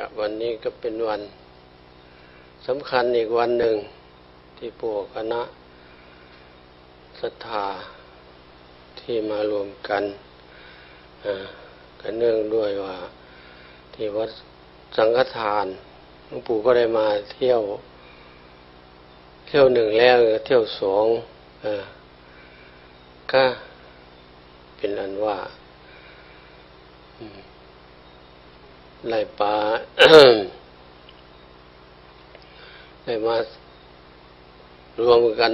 กับวันนี้ก็เป็นวันสำคัญอีกวันหนึ่งที่พวกคณะศรัทธาที่มารวมกันกันเนื่องด้วยว่า ที่วัดสังฆทานหลวงปู่ก็ได้มาเที่ยว เที่ยวหนึ่งแล้วเที่ยวสองอก็เป็นอันว่า ไล่ปลาได้มารวมกัน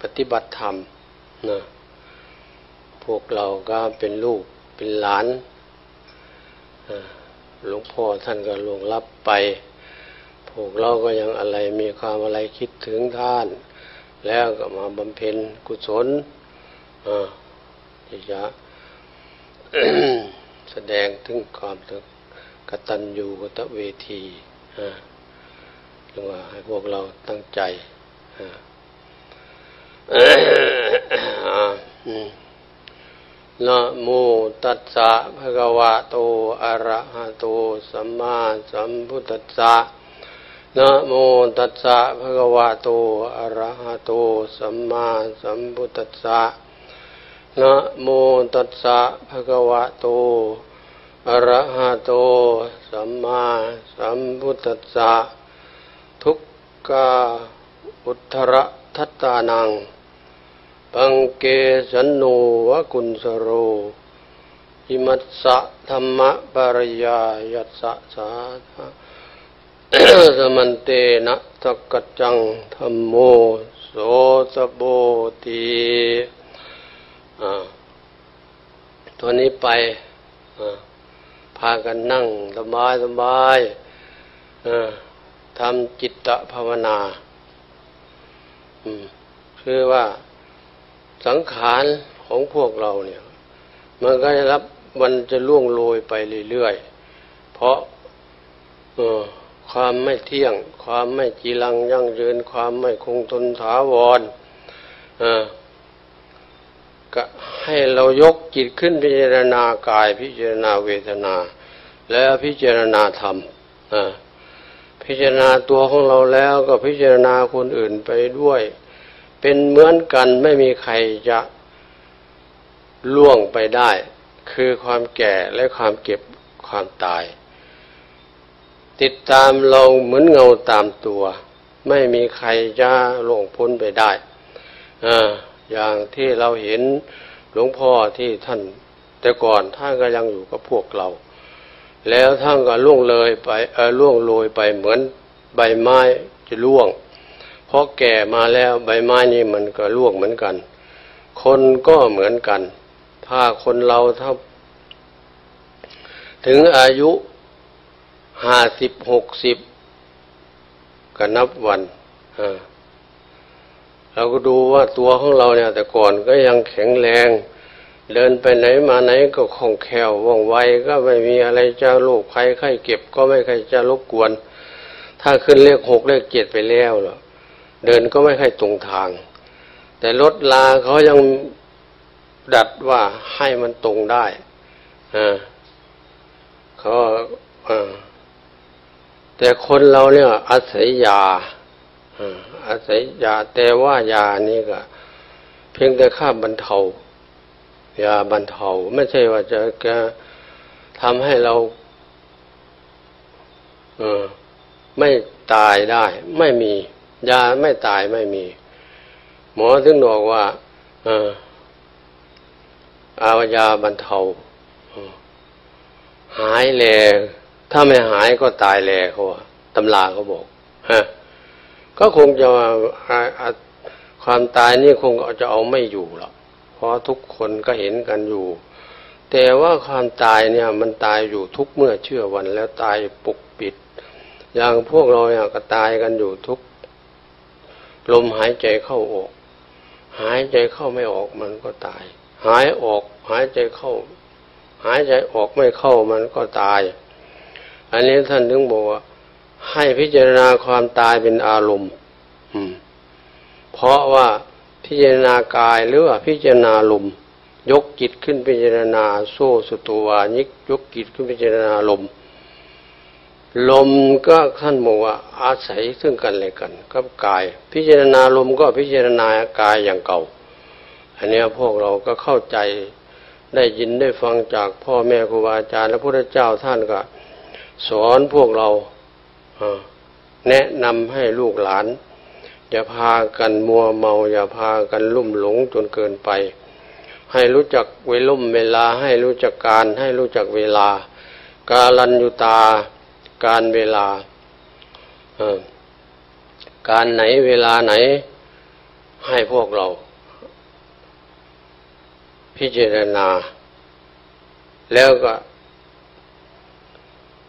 ปฏิบัติธรรมนะพวกเราก็เป็นลูกเป็นหลานหลวงพ่อท่านก็ลงรับไป พวกเราก็ยังอะไรมีความอะไรคิดถึงท่าน แล้วก็มาบำเพ็ญกุศลที่จะแสดงถึงความถึง กตัญญูกตเวทีหรือว่าให้พวกเราตั้งใจนะโมตัสสะภะคะวะโตอะระหะโตสัมมาสัมพุทธัสสะนะโมตัสสะภะคะวะโตอะระหะโตสัมมาสัมพุทธัสสะนะโมตัสสะภะคะวะโต อระหะโต สัมมาสัมพุทธัสสะทุกกาอุทระทัตตานัง ปังเกสันโนวกุลสโรหิมัสสะธรรมะปริยายัสสะสาธาสมันเตนะตะกัจจังธรรมโมโสตโบตีตัวนี้ไปอะ พากันนั่งสบายสบายทำจิตตภาวนาคือว่าสังขารของพวกเราเนี่ย มันก็จะรับมันจะล่วงโรยไปเรื่อยๆ เพราะความไม่เที่ยง ความไม่จีรังยั่งยืน ความไม่คงทนถาวรก็ให้เรายกจิตขึ้นพิจารณากายพิจารณาเวทนา แล้วพิจารณาธรรมพิจารณาตัวของเราแล้วก็พิจารณาคนอื่นไปด้วย เป็นเหมือนกันไม่มีใครจะล่วงไปได้ คือความแก่และความเก็บความตาย ติดตามเราเหมือนเงาตามตัว ไม่มีใครจะล่วงพ้นไปได้ออย่างที่เราเห็นหลวงพ่อที่ท่าน แต่ก่อนท่านก็ยังอยู่กับพวกเรา แล้วท่านก็ล่วงเลยไปเออล่วงโรยไปเหมือนใบไม้จะล่วง เพราะแก่มาแล้วใบไม้นี่มันก็ร่วงเหมือนกัน คนก็เหมือนกัน ถ้าคนเราถ้า ถึงอายุห้าสิบหกสิบก็นับวันเราก็ดูว่าตัวของเราเนี่ย แต่ก่อนก็ยังแข็งแรง เดินไปไหนมาไหนก็คล่องแคล่วว่องไวก็ไม่มีอะไรจะโรคภัยไข้เก็บก็ไม่ใครจะรบกวน ถ้าขึ้นเลขหกเลขเจ็ดไปแล้วหรอเดินก็ไม่ค่อยตรงทาง แต่รถลาเขายังดัดว่าให้มันตรงได้อ่าเขาอ่าแต่คนเราเนี่ยอาศัยยาอาศัยยาแต่ว่ายานี่ก็ เพียงแต่ค่าบรรเทา ยาบรรเทาไม่ใช่ว่าจะจะทำให้เราเออไม่ตายได้ ไม่มียาไม่ตายไม่มี หมอถึงบอกว่าเอออายาบรรเทาหายแลถ้าไม่หายก็ตายแลเขาตำราเขาบอกฮะก็คงจะความตายนี่คงจะเอาไม่อยู่หรอก เพราะทุกคนก็เห็นกันอยู่ แต่ว่าความตายเนี่ยมันตายอยู่ทุกเมื่อเชื่อวันแล้วตายปกปิด อย่างพวกเราเนี่ยก็ตายกันอยู่ทุกลมหายใจเข้าออก หายใจเข้าไม่ออกมันก็ตาย หายออกหายใจเข้า หายใจออกไม่เข้ามันก็ตาย อันนี้ท่านถึงบอกว่าให้พิจารณาความตายเป็นอารมณ์เพราะว่า พิจารณากายหรือว่าพิจารณาลมยกจิตขึ้นพิจารณาโซสุตวานิกยกจิตขึ้นพิจารณาลม ลมก็ขั้นบอกว่าอาศัยซึ่งกันและกันกับกาย พิจารณาลมก็พิจารณากายอย่างเก่า อันนี้พวกเราก็เข้าใจได้ยินได้ฟังจากพ่อแม่ครูบาอาจารย์และพระเจ้าท่านก็ สอนพวกเราแนะนำให้ลูกหลาน อย่าพากันมัวเมา อย่าพากันลุ่มหลงจนเกินไป ให้รู้จักเวลุ่มเวลาให้รู้จักการให้รู้จักเวลา กาลันยุตา การเวลาการไหนเวลาไหน ให้พวกเรา พิจารณา แล้วก็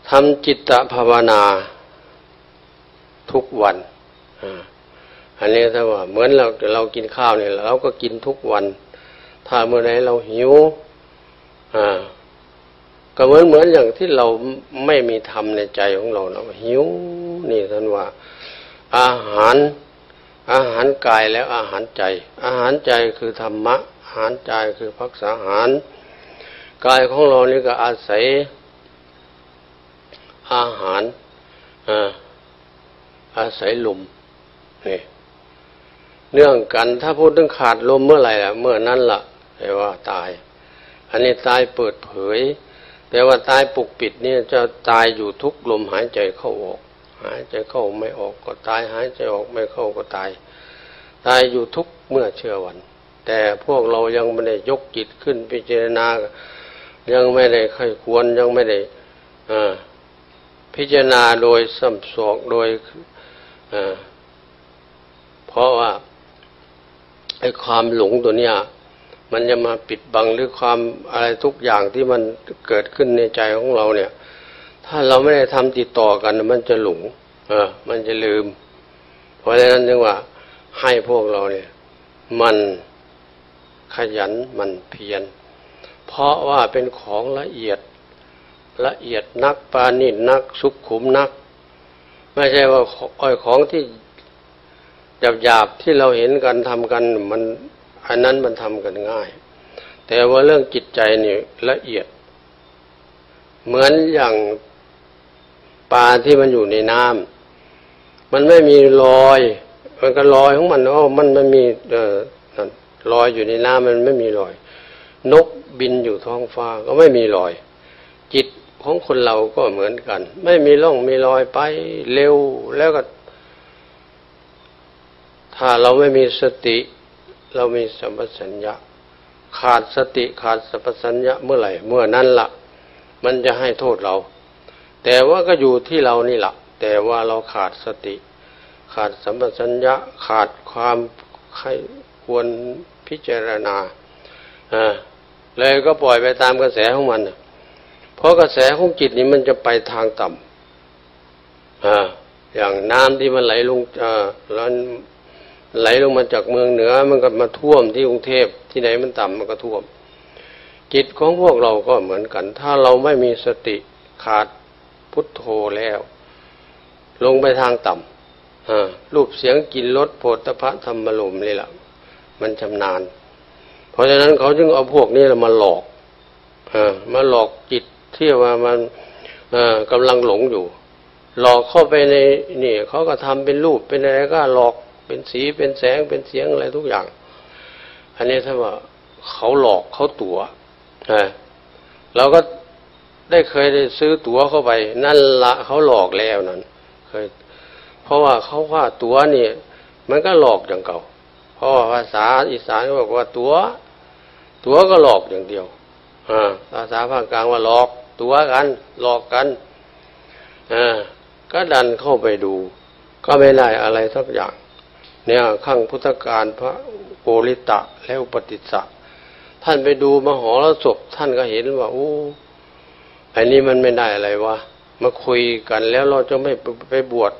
ทำจิตตภาวนาทุกวันอั อันนี้ถ้าว่าเหมือนเราเรากินข้าวเนี่ยเราก็กินทุกวัน ถ้าเมื่อไหร่เราหิว อ่า ก็เหมือนเหมือนอย่างที่เราไม่มีธรรมในใจของเราเนาหิว นี่ท่านว่า อาหาร อาหารกายแล้วอาหารใจ อาหารใจคือธรรมะ อาหารใจคือพักษาหาร กายของเรานี่ก็อาศัย อาหารอาศัยลมนี่ เนื่องกัน ถ้าพูดถึงขาดลมเมื่อไหร่ล่ะ เมื่อนั้นล่ะแปลว่าตาย อันนี้ตายเปิดเผยแต่ว่าตายปกปิดเนี่ยจะตายอยู่ทุกลมหายใจเข้าออก หายใจเข้าไม่ออกก็ตาย หายใจออกไม่เข้าก็ตาย ตายอยู่ทุกเมื่อเชื่อวัน แต่พวกเรายังไม่ได้ยกจิตขึ้นพิจารณา ยังไม่ได้ค่อยควรยังไม่ได้พิจารณาโดยสัมสอกโดยเพราะว่า ไอ้ความหลงตัวเนี้ยมันจะมาปิดบังหรือความอะไรทุกอย่างที่มันเกิดขึ้นในใจของเราเนี่ย ถ้าเราไม่ได้ทำติดต่อกัน มันจะหลงเออ มันจะลืม เพราะฉะนั้นจึงว่าให้พวกเราเนี่ย มันขยันมันเพียรเพราะว่าเป็นของละเอียดละเอียดนักปานิชนักสุขขุมนัก ไม่ใช่ว่าอ้อยของที่ หยาบๆที่เราเห็นกันทำกันมันอันนั้นมันทำกันง่าย แต่ว่าเรื่องจิตใจนี่ละเอียด เหมือนอย่างปลาที่มันอยู่ในน้ำมันไม่มีรอย มันก็ลอยของมันอ๋อมันไม่มีเอ่อลอยอยู่ในน้ำมันไม่มีรอย นกบินอยู่ท้องฟ้าก็ไม่มีรอย จิตของคนเราก็เหมือนกัน ไม่มีร่องมีรอยไปเร็วแล้วก็ ถ้าเราไม่มีสติ เรามีสัมปชัญญะ ขาดสติขาดสัมปชัญญะเมื่อไหร่ เมื่อนั้นละ่ะ มันจะให้โทษเรา แต่ว่าก็อยู่ที่เรานี่แหละแต่ว่าเราขาดสติ ขาดสัมปชัญญะ ขาดความใครควรพิจารณาอ่าเลยก็ปล่อยไปตามกระแสของมันเพราะกระแสของจิตนี้มันจะไปทางต่ำอ่าอย่างน้ำที่มันไหลลงอ่าแล้ว ไหลลงมาจากเมืองเหนือมันก็มาท่วมที่กรุงเทพที่ไหนมันต่ำมันก็ท่วม จิตของพวกเราก็เหมือนกัน ถ้าเราไม่มีสติขาดพุทโธแล้ว ลงไปทางต่ำรูปเสียงกินรสโผฏฐะธรรมลมนี่แหละมันชำนาญ เพราะฉะนั้นเขาจึงเอาพวกนี้มาหลอกอมาหลอกจิตที่ว่ามันกำลังหลงอยู่ หลอกเข้าไปในนี่เขาก็ทำเป็นรูปเป็นอะไรก็หลอก เป็นสีเป็นแสงเป็นเสียงอะไรทุกอย่าง อันนี้ถ้าว่าเขาหลอกเขาตัวนะเราก็ได้เคยได้ซื้อตั๋วเข้าไป นั่นละเขาหลอกแล้วนั่นเคย เพราะว่าเขาว่าตั๋วนี่มันก็หลอกอย่างเก่า เพราะว่าภาษาอีสานเขาบอกว่าตั๋วตั๋วก็หลอกอย่างเดียวอภาษาภาคกลางว่าหลอก ตั๋วกัน หลอกกันอก็ดันเข้าไปดู ก็ไม่ได้อะไรสักอย่าง เนี่ยขั้งพุทธการพระโกริตะและอุปติสสะท่านไปดูมหรสพท่านก็เห็นว่าโอ้อันนี้มันไม่ได้อะไรวะมาคุยกันแล้วเราจะไม่ไปบวช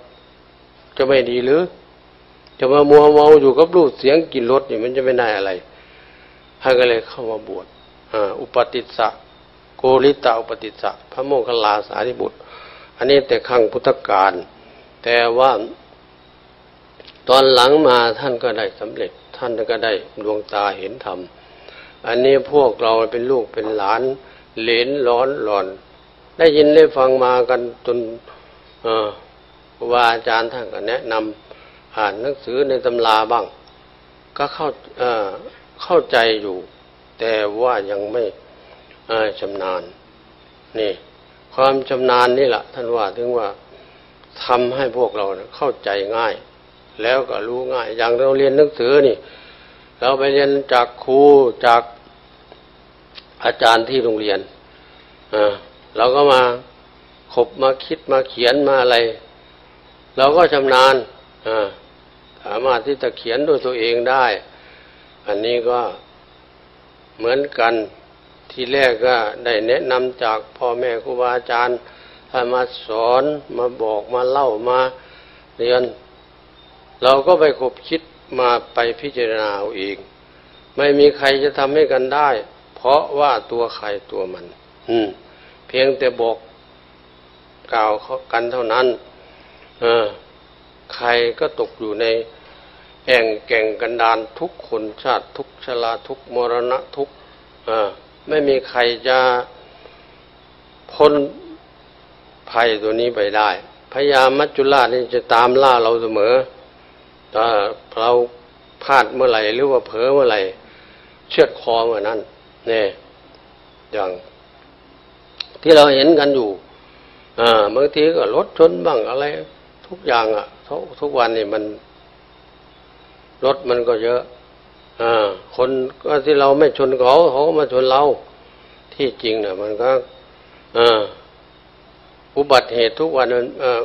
จะไม่ดีหรือ จะมามัวเมาอยู่กับรูปเสียงกินรสนี่มันจะไม่ได้อะไรท่านก็เลยเข้ามาบวชอุปติสสะโกริตะอุปติสสะพระโมคคัลลาสารีบุตร อันนี้แต่ขั้งพุทธการแต่ว่า ตอนหลังมาท่านก็ได้สำเร็จ ท่านก็ได้ดวงตาเห็นธรรม อันนี้พวกเราเป็นลูกเป็นหลาน เหลนร้อนหลอน ได้ยินได้ฟังมากันจนเออครูบาอาจารย์ท่านก็แนะนำอ่านหนังสือในตำราบ้าง ก็เข้าเอเข้าใจอยู่ แต่ว่ายังไม่ชำนาญ นี่ ความชำนาญนี่แหละท่านว่าถึงว่าทำให้พวกเราเข้าใจง่าย แล้วก็รู้ง่าย อย่างเราเรียนหนังสือนี่ เราไปเรียนจากครูจากอาจารย์ที่โรงเรียนเราก็มาขบมาคิดมาเขียนมาอะไร เราก็ชำนาญสามารถที่จะเขียนด้วยตัวเองได้ อันนี้ก็เหมือนกันที่แรกก็ได้แนะนำจากพ่อแม่ครูบาอาจารย์ถ้ามาสอนมาบอกมาเล่ามาเรียน เราก็ไปคบคิดมาไปพิจารณาเอาเอง ไม่มีใครจะทำให้กันได้ เพราะว่าตัวใครตัวมัน อืม เพียงแต่บอกกล่าวเขากันเท่านั้น เออ ใครก็ตกอยู่ในแอ่งแก่งกันดานทุกคนชาติทุกชลาทุกมรณะทุกอ่าไม่มีใครจะพ้นภัยตัวนี้ไปได้พยามัจจุราชนี่จะตามล่าเราเสมอ ถ้าเราพลาดเมื่อไหร่หรือว่าเผลอเมื่อไหร่เชือดคอเมื่อนั้นเนี่ยอย่าง ที่เราเห็นกันอยู่อ่าบางทีก็รถชนบ้างอะไร ทุกอย่างอะทุกทุกวันนี่มันรถมันก็เยอะอ่าคนก็ที่เราไม่ชนเขาเขามาชนเรา ที่จริงเนี่ยมันก็อ่าอุบัติเหตุทุกวันมันอ่า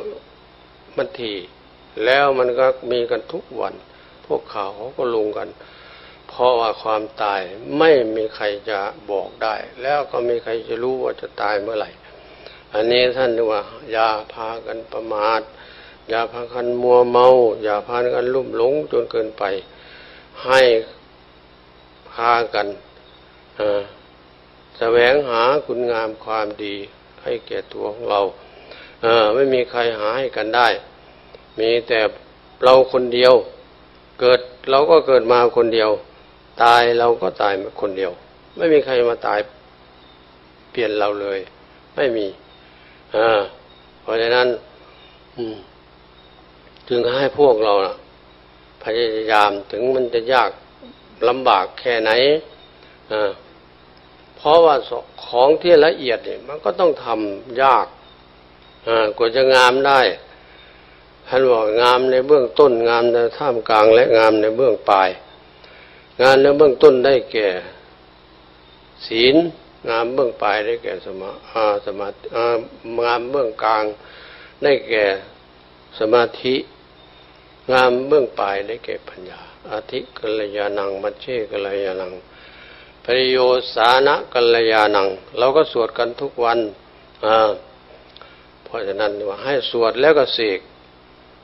มันที แล้วมันก็มีกันทุกวัน พวกข่าวเขาก็ลงกัน เพราะว่าความตายไม่มีใครจะบอกได้ แล้วก็มีใครจะรู้ว่าจะตายเมื่อไหร่ อันนี้ท่านว่า อย่าพากันประมาท อย่าพากันมัวเมา อย่าพากันลุ่มหลงจนเกินไป ให้พากันแสวงหาคุณงามความดีให้แก่ตัวของเราไม่มีใครหาให้กันได้ มีแต่เราคนเดียว เกิดเราก็เกิดมาคนเดียว ตายเราก็ตายมาคนเดียว ไม่มีใครมาตายเปลี่ยนเราเลย ไม่มีอ่าเพราะฉะนั้นจึงให้พวกเรานะพยายามถึงมันจะยากลำบากแค่ไหนอ่าเพราะว่าของที่ละเอียดเนี่ยมันก็ต้องทำยากอ่ากว่าจะงามได้ ท่านบอกงามในเบื้องต้นงามในท่ามกลางและงามในเบื้องปลาย งานในเบื้องต้นได้แก่ ศีลงามเบื้องปลายได้แก่สมาสมาอางามเบื้องกลางได้แก่สมาธิ งามเบื้องปลายได้แก่ปัญญาอาทิกัลยาณัง มัชเชกัลยาณังปริโยสานะกัลยาณัง เราก็สวดกันทุกวันอ่าเพราะฉะนั้นว่าให้สวดแล้วก็เสก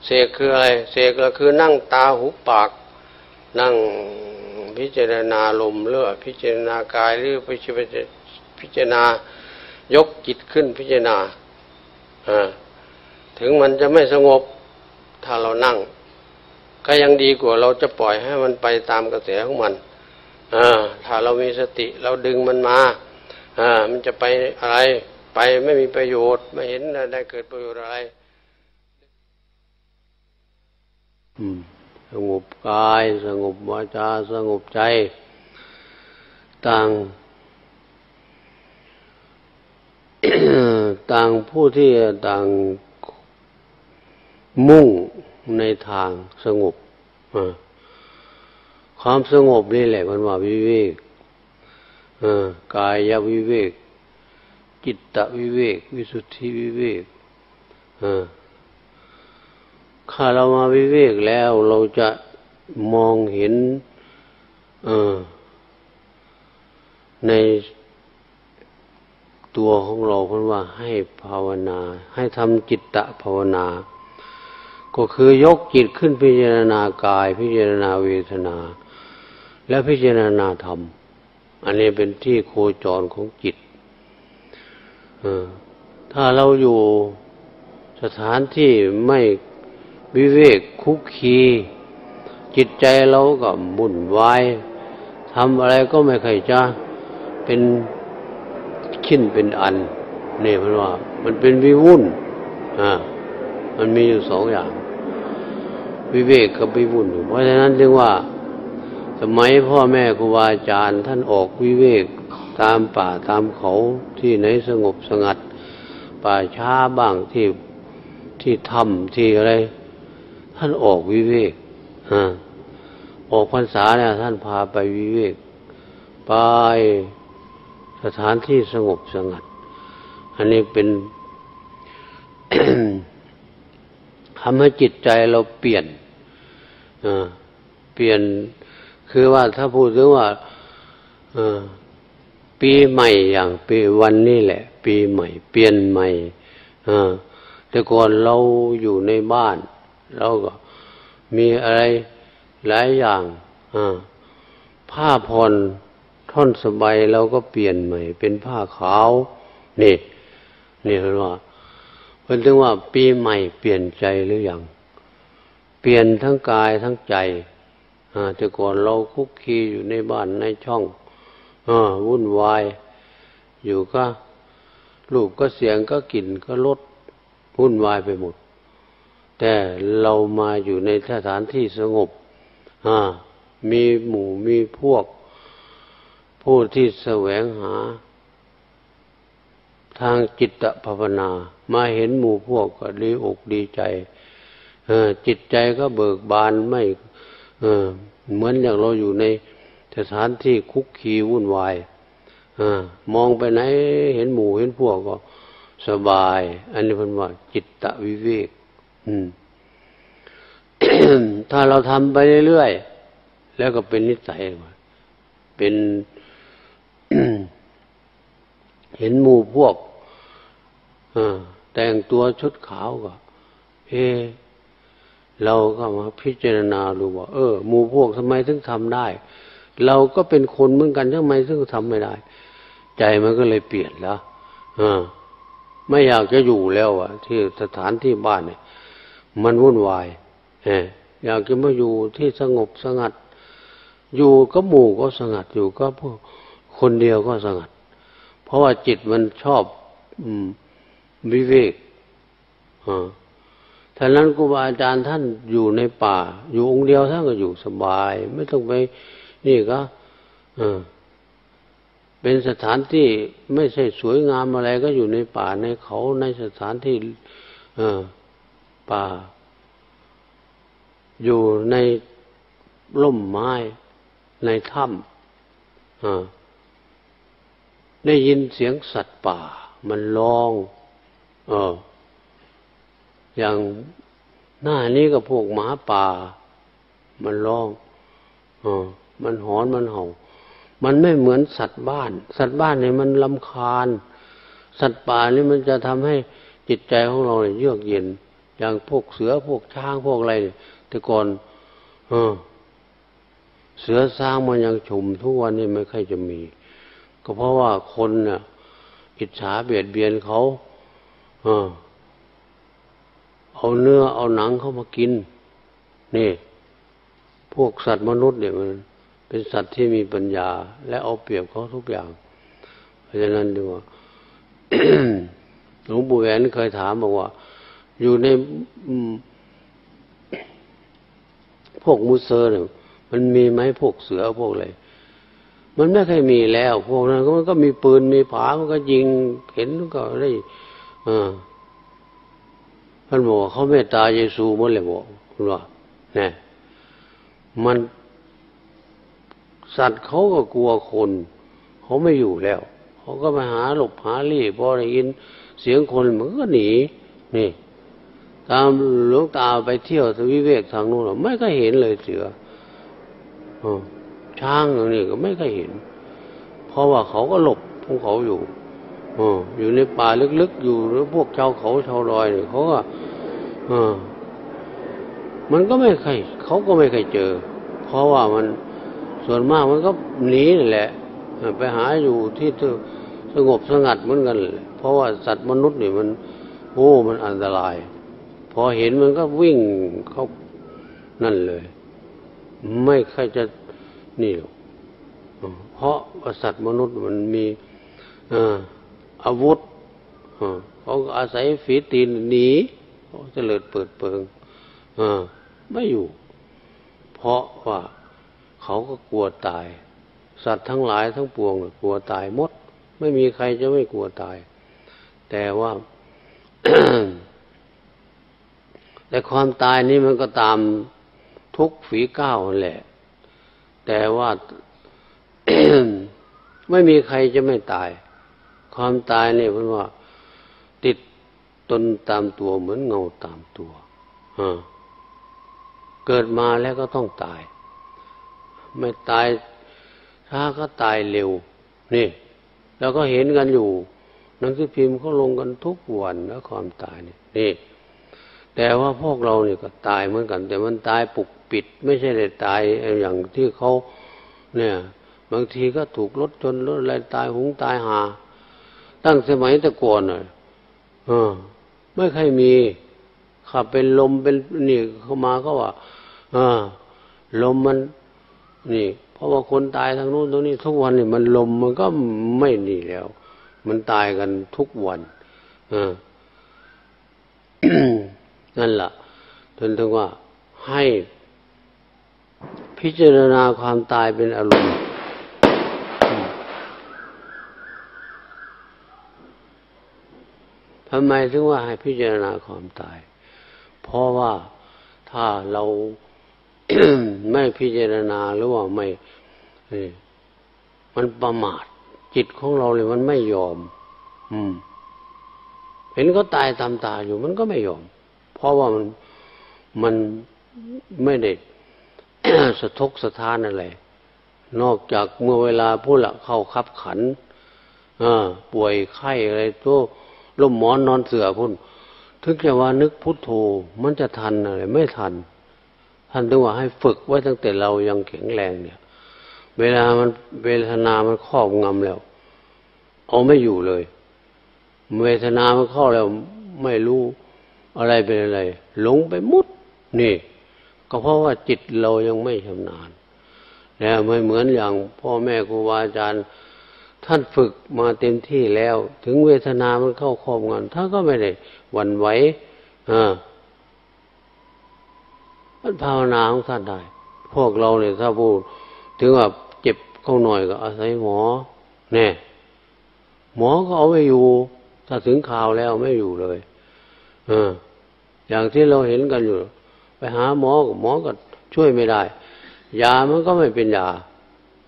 เสกคืออะไร เสกก็คือนั่งตาหูปาก นั่งพิจารณาลมเลือพิจารณากายหรือพิจพิจารณายกจิตขึ้นพิจารณาถึงมันจะไม่สงบถ้าเรานั่ง ก็ยังดีกว่าเราจะปล่อยให้มันไปตามกระแสของมันถ้าเรามีสติเราดึงมันมามันจะไปอะไร ไปไม่มีประโยชน์ ไม่เห็นได้เกิดประโยชน์อะไร สงบกาย สงบวาจา สงบใจ ต่างต่างผู้ที่ต่างมุ่งในทางสงบความสงบนี่แหละมันว่าวิเวกกายวิเวก จิตตวิเวก วิสุทธิวิเวก ถ้าเรามาวิเวกแล้วเราจะมองเห็นในตัวของเราเพราะว่าให้ภาวนา ให้ทำจิตตะภาวนา ก็คือยกจิตขึ้นพิจารณากาย พิจารณาเวทนา และพิจารณาธรรม อันนี้เป็นที่โคจรของจิตถ้าเราอยู่สถานที่ไม่ วิเวกคุกคี จิตใจเราก็บุ่นวายทำอะไรก็ไม่เคยจะเป็นชิ้นเป็นอันนี่มันว่า มันเป็นวิวุ่นอ่ามันมีอยู่สองอย่าง วิเวกกับวิวุ่นเพราะฉะนั้นจึงว่า สมัยพ่อแม่ครูบาอาจารย์ท่านออกวิเวกตามป่าตามเขาที่ไหนสงบสงัด ป่าช้าบ้างที่ที่ถ้ำที่อะไร ท่านออกวิเวกออกพรรษาเนี่ยท่านพาไปวิเวก ไปสถานที่สงบสงัด อันนี้เป็นทำให้จิตใจเราเปลี่ยนเปลี่ยนคือว่าถ้าพูดถึงว่าปีใหม่อย่างปีวันนี้แหละ ปีใหม่ เปลี่ยนใหม่แต่ก่อนเราอยู่ในบ้าน เราก็มีอะไรหลายอย่างผ้าผ่อนท่อนสบายเราก็เปลี่ยนใหม่ เป็นผ้าขาวนี่นี่เห็นว่าเพิ่นถึงว่าปีใหม่เปลี่ยนใจหรืออยังเปลี่ยนทั้งกายทั้งใจแต่ก่อนเราคุกคีอยู่ในบ้านในช่องอวุ่นวาย อยู่ก็ลูกก็เสียงก็กลิ่นก็ลดวุ่นวายไปหมด เรามาอยู่ในสถานที่สงบมีหมู่มีพวก ผู้ที่แสวงหา ทางจิตภาวนา มาเห็นหมู่พวกก็ดีอกดีใจจิตใจก็เบิกบานไม่เหมือนอย่างเราอยู่ในสถานที่คุกคีวุ่นวายอมองไปไหนเห็นหมู่เห็นพวกก็สบาย อันนี้เป็นว่าจิตตะวิเวก ถ้าเราทำไปเรื่อยๆ แล้วก็เป็นนิสัย เป็นเห็นหมู่พวกแต่งตัวชุดขาวก็เอเราก็มาพิจารณาดูว่า เออหมู่พวกทำไมถึงทำได้ เราก็เป็นคนเหมือนกันทำไมถึงทำไม่ได้ ใจมันก็เลยเปลี่ยนแล้วไม่อยากจะอยู่แล้วอะที่สถานที่บ้านเนี่ย มันวุ่นวายเออยากจะมาอยู่ที่สงบสงัด อยู่ก็หมู่ก็สงัดอยู่ก็พวกคนเดียวก็สงัด เพราะว่าจิตมันชอบอืมวิเวกอ่าท่านั้นครูบาอาจารย์ท่านอยู่ในป่า อยู่องค์เดียวท่านก็อยู่สบาย ไม่ต้องไปนี่ก็เป็นสถานที่ไม่ใช่สวยงามอะไรก็อยู่ในป่าในเขาในสถานที่ ป่า อยู่ในร่มไม้ในถ้ำได้ยินเสียงสัตว์ป่า มันร้องเอออย่างหน้านี้ก็พวกหมาป่า มันร้องอมันหอนมันเห่า มันไม่เหมือนสัตว์บ้าน สัตว์บ้านเนี่ยมันลำคาญ สัตว์ป่านี่มันจะทำให้จิตใจของเราเนี่ยเยือกเย็น อย่างพวกเสือพวกช้างพวกอะไรเนี่ยแต่ก่อนเออ เสือสร้างมันยังชุมทุกวันนี้ไม่ค่อยจะมี ก็เพราะว่าคนเนี่ยอิจฉาเบียดเบียนเขาเออเอาเนื้อเอาหนังเข้ามากิน นี่ พวกสัตว์มนุษย์เนี่ยมัน เป็นสัตว์ที่มีปัญญา และเอาเปรียบเขาทุกอย่าง เพราะฉะนั้นดูว่าหลวงปู่แหวนเคยถามบอกว่า อยู่ในพวกมูเซอร์เนี่ยมันมีไหมพวกเสือพวกอะไรมันไม่เคยมีแล้ว พวกนั้นมันก็มีปืนมีผามันก็ยิงเห็นก็ได้อ่าท่านบอกว่าเขาเมตตาเยซูหมดเลยบอกคุณว่าเนี่ยมันสัตว์เขาก็กลัวคนเขาไม่อยู่แล้วเขาก็ไปหาหลบหาลี่พอได้ยินเสียงคนมันก็หนีนี่ ตามหลวงตาไปเที่ยวสวิเวกทางนู้นไม่ก็เห็นเลยเสือช้างอย่างนี้ก็ไม่ก็เห็น เพราะว่าเขาก็หลบพวกเขาอยู่อยู่ในป่าลึกๆอยู่หรือพวกชาวเขาชาวลอยเนี่ยเขาก็มันก็ไม่ใครเขาก็ไม่เคยเจอ เพราะว่ามันส่วนมากมันก็หนีนี่แหละ ไปหาอยู่ที่สงบสงัดเหมือนกันเพราะว่าสัตว์มนุษย์เนี่ยมัน โอ้ มันอันตราย พอเห็นมันก็วิ่งเข้านั่นเลย ไม่ใครจะนี่เพราะสัตว์มนุษย์มันมีอาวุธเขาอาศัยฝีตีนหนีเขาจริญเปิดเปิงไม่อยู่ เพราะว่าเขาก็กลัวตาย สัตว์ทั้งหลายทั้งปวงกลัวตายหมด ไม่มีใครจะไม่กลัวตาย แต่ว่า แต่ความตายนี้มันก็ตามทุกฝีก้าวแหละ แต่ว่าไม่มีใครจะไม่ตาย ความตายเนี่ยเพราะว่าติดตนตามตัวเหมือนเงาตามตัวเกิดมาแล้วก็ต้องตาย ไม่ตายถ้าก็ตายเร็ว นี่แล้วก็เห็นกันอยู่หนังสือพิมพ์เขาลงกันทุกวันแล้วความตายนี่นี่ แต่ว่าพวกเราเนี่ยก็ตายเหมือนกัน แต่มันตายปุกปิด ไม่ใช่ได้ตายอย่างที่เขาเนี่ย บางทีก็ถูกรถชนรถอะไรตายหงตายหา ตั้งสมัยตะกอนน่ะเออไม่เคยมีขับเป็นลมเป็นนี่เข้ามาก็ว่าอ่าลมมัน นี่ เพราะว่าคนตายทางนู้นตรงนี้ทุกวันนี่มันลมมันก็ไม่นี่แล้ว มันตายกันทุกวันอ่า นั่นละ่ะจนถึงว่าให้พิจารณาความตายเป็นอารมณ์ทำไมถึงว่าให้พิจารณาความตาย เพราะว่าถ้าเราไม่พิจารณาหรือว่าไม่มันประมาท จิตของเราเลยมันไม่ยอม อืม เห็นก็ตายตามตาอยู่มันก็ไม่ยอม ราะว่ามันมันไม่ได้สะทกสะท้านอะไร นอกจากเมื่อเวลาผู้ละเข้าคับขันป่วยไข้อะไรตัวล่มหมอนนอนเสือพุ่นถึงจะว่านึกพุทโธมันจะทันอะไรไม่ทัน ท่านถึงว่าให้ฝึกไว้ตั้งแต่เรายังแข็งแรงเนี่ย เวลามันเวทนามันครอบงำแล้ว เอาไม่อยู่เลย เวทนามันเข้าแล้วไม่รู้ อะไรเป็นอะไร หลงไปมุดนี่ ก็เพราะว่าจิตเรายังไม่ชำนาญแล้วไม่เหมือนอย่างพ่อแม่ครูบาอาจารย์ ท่านฝึกมาเต็มที่แล้ว ถึงเวทนามันเข้าครอบงำท่านก็ไม่ได้หวั่นไหวอ่าท่านภาวนาของท่านได้ พวกเราเนี่ยถ้าพูดถึงว่าเจ็บเข้าหน่อยก็อาศัยหมอแน่หมอก็เอาไม่อยู่ ถ้าถึงข่าวแล้วไม่อยู่เลย อ อย่างที่เราเห็นกันอยู่ ไปหาหมอหมอก็ช่วยไม่ได้ ยามันก็ไม่เป็นยา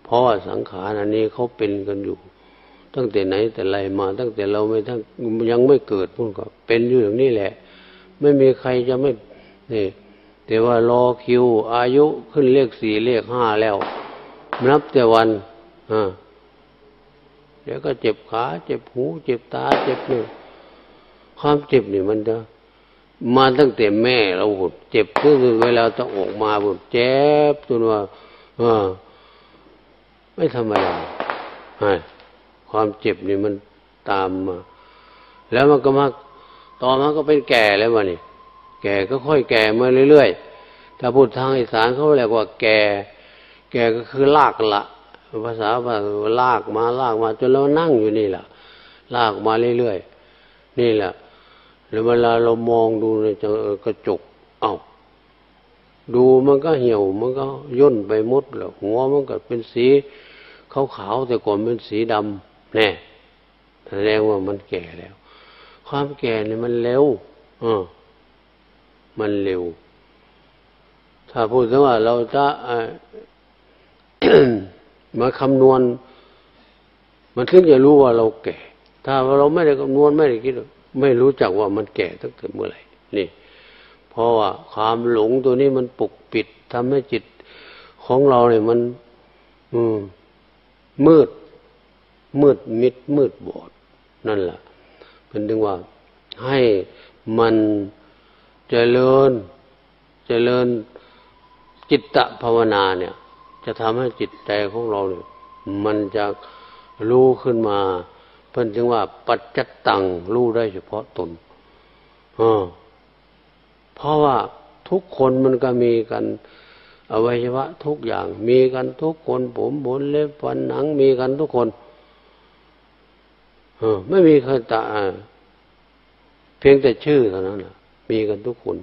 เพราะว่าสังขารอันนี้เขาเป็นกันอยู่ ตั้งแต่ไหนแต่ไรมา ตั้งแต่เราไม่ทั้งยังไม่เกิดพุ่นก็ เป็นอยู่อย่างนี้แหละ ไม่มีใครจะไม่นี่แต่ว่ารอคิว อายุขึ้นเลขสี่เลขห้าแล้ว นับแต่วันอ่าเดี๋ยวก็เจ็บขา เจ็บหู เจ็บตา เจ็บเนี่ย ความเจ็บนี่มันจะมาตั้งแต่แม่เราหดเจ็บก็คือเวลาต้องออกมาหดเจ็บจนว่าอ่าไม่ธรรมดาความเจ็บนี่มันตามมา แล้วมันก็มาต่อมาก็เป็นแก่แล้ววะนี่ แก่ก็ค่อยแก่มาเรื่อยๆ ถ้าพูดทางอีสานเขาเรียกว่าแก่ แก่ก็คือลากละภาษาว่าลากมาลากมาจนเรานั่งอยู่นี่แหละลากมาเรื่อยๆนี่แหละ แล้วเวลาเรามองดูในกระจก เอา้าดูมันก็เหี่ยวมันก็ย่นไปมดแล้วหัวมันก็เป็นสีขาวๆแต่ก่อนเป็นสีดำแน่แสดงว่ามันแก่แล้ว ความแก่เนี่ยมันเร็วเออมันเร็ว ถ้าพูดถึงว่าเราจะมาคำนวณ มันถึงจะรู้ว่าเราแก่ ถ้าเราไม่ได้คำนวณไม่ได้คิด ไม่รู้จักว่ามันแก่ตั้งแต่เมื่อไหร่นี่ เพราะว่าความหลงตัวนี้มันปกปิดทำให้จิตของเราเนี่ยมัน อืม มืด มืดมิด มืดบอด นั่นแหละเป็นถึงว่าให้มันเจริญ เจริญจิตตภาวนาเนี่ย จะทำให้จิตใจของเราเนี่ย มันจะรู้ขึ้นมา พิ่นถึงว่า ปัจจตังรู้ได้เฉพาะตนเพราะว่าทุกคนมันก็มีกันอวัยวะทุกอย่าง มีกันทุกคนผมบนเล็บฟันหนัง มีกันทุกคนออไม่มีใครตาเพียงแต่ชื่อเท่านั้นนะมีกันทุกคน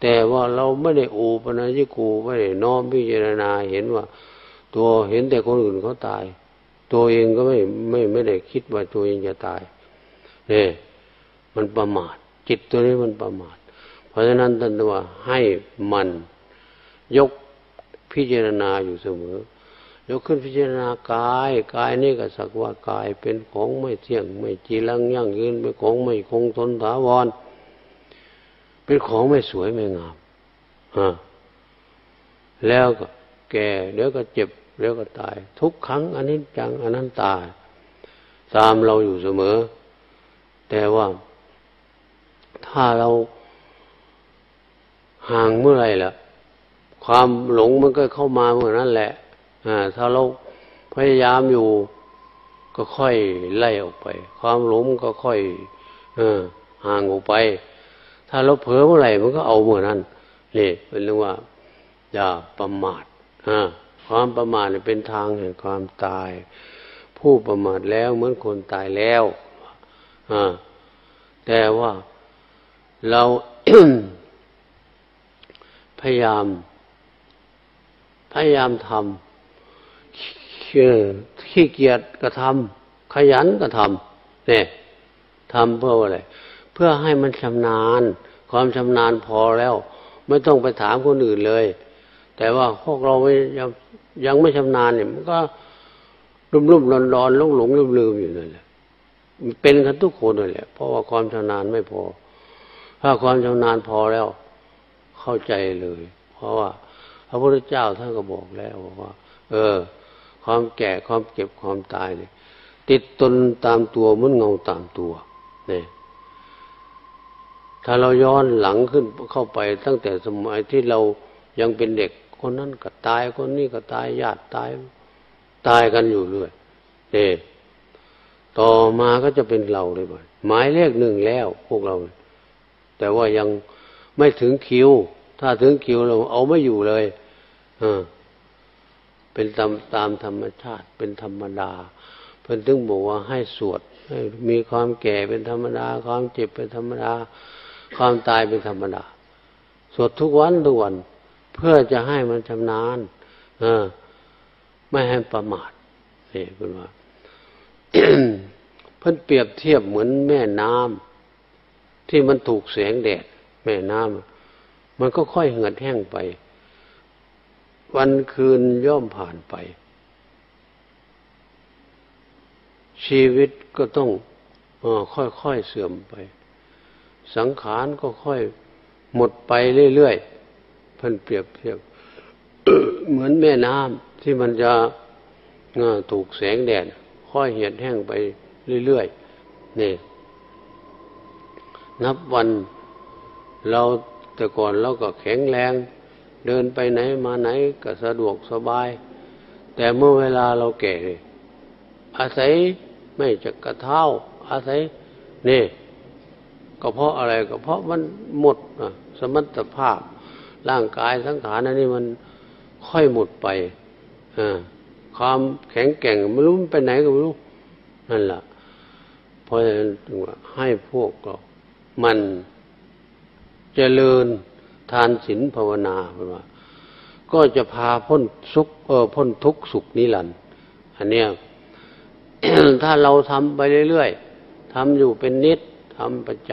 แต่ว่าเราไม่ได้อูปนัญิกูไม่ได้น้อมพิจารณาเห็นว่า ตัวเห็นแต่คนอื่นเขาตาย ตัวเองก็ไม่ไม่ไม่ได้คิดว่าตัวเองจะตายเนี่ยมันประมาท จิตตัวนี้มันประมาท เพราะฉะนั้นท่านว่าให้มันยกพิจารณาอยู่เสมอยกขึ้นพิจารณากายกายนี่ก็สักว่ากายเป็นของไม่เที่ยง ไม่จีรังยั่งยืนเป็นของไม่คงทนถาวร เป็นของไม่สวยไม่งามฮะแล้วก็แก่เดี๋ยวก็เจ็บ เดี๋ยวก็ตาย ทุกครั้งอันนี้จังอันนั้นตายตามเราอยู่เสมอ แต่ว่า ถ้าเราห่างเมื่อไรล่ะ ความหลงมันก็เข้ามาเมื่อนั้นแหละถ้าเราพยายามอยู่ ก็ค่อยไล่ออกไป ความหลงก็ค่อยอห่างออกไป ถ้าเราเผลอเมื่อไหร่มันก็เอาเมื่อนั้นนี่เป็นเรื่องว่าอย่าประมาท ความประมาทเป็นทางแห่งความตาย ผู้ประมาทแล้วเหมือนคนตายแล้วแต่ว่าเราพยายาม พยายามทำขี้เกียจก็ทำขยันก็ทำเนี่ยทำเพื่ออะไร เพื่อให้มันชำนาญ ความชำนาญพอแล้ว ไม่ต้องไปถามคนอื่นเลย แต่ว่าพวกเราไม่ ยังไม่ชำนาญเนี่ยมันก็รุ่มรุ่มรอนรอนหลงหลงลืมลืมอยู่นั่นแหละเป็นกันทุกคนเลยแหละเพราะว่าความชำนาญไม่พอ ถ้าความชำนาญพอแล้วเข้าใจเลย เพราะว่า พระพุทธเจ้าท่านก็บอกแล้วว่า เออ ความแก่ความเก็บความตายเนี่ย ติดตนตามตัวเหมือนเงาตามตัวเนี่ยถ้าเราย้อนหลังขึ้นเข้าไปตั้งแต่สมัยที่เรายังเป็นเด็ก คนนั้นก็ตายคนนี้ก็ตายญาติตาย ตายกันอยู่เรื่อยเนี่ยต่อมาก็จะเป็นเราเลยบ่อยหมายเลขหนึ่งแล้วพวกเรา แต่ว่ายังไม่ถึงคิว ถ้าถึงคิวเราเอาไม่อยู่เลยอ่าเป็นตามตามธรรมชาติ เป็นธรรมดา เพิ่นถึงบอกว่าให้สวดมีความแก่เป็นธรรมดา ความเจ็บเป็นธรรมดา ความตายเป็นธรรมดา สวดทุกวันทุกวัน พื่อจะให้มันชำนาญเออ ไม่ให้ประมาทนี่เป็นว่าเพิ่นเปรียบเทียบเหมือนแม่น้ำที่มันถูกแสงแดด แม่น้ำมันก็ค่อยเหือดแห้งไป วันคืนย่อมผ่านไป ชีวิตก็ต้องค่อยๆเสื่อมไป สังขารก็ค่อยหมดไปเรื่อยๆ เพิ่นเปรียบเทียบเหมือนแม่น้ำที่มันจะถูกแสงแดดค่อยเหี่ยนแห้งไปเรื่อยๆนี่ นับวันเราแต่ก่อนเราก็แข็งแรง เดินไปไหนมาไหนก็สะดวกสบาย แต่เมื่อเวลาเราแก่ อาศัยไม่จะกระเท้า อาศัยนี่ก็เพราะอะไรก็เพราะมันหมดสมรรถภาพ ร่างกายสังขารนันนี่มันค่อยหมดไปความแข็งแกร่งไม่รู้ไปไหนก็ไม่รู้นั่นแหละเพราะฉะนั้นให้พวกเรา มันเจริญทานศีลภาวนาเป็นว่า ก็จะพาพ้นสุขเออพ้นทุกข์สุขนิรันดร์อันเนี้ยถ้าเราทำไปเรื่อยๆทำอยู่เป็นนิดทำประจ